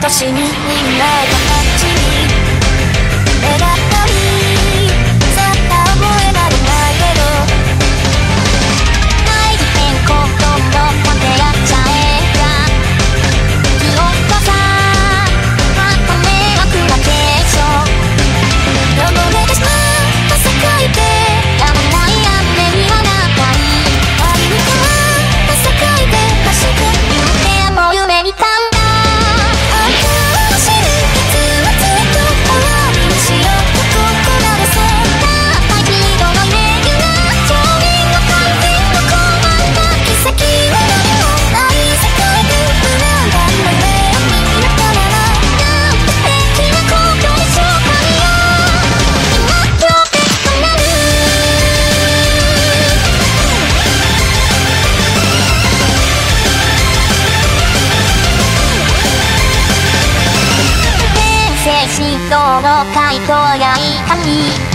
とにみんながあちに理想の回答がいかに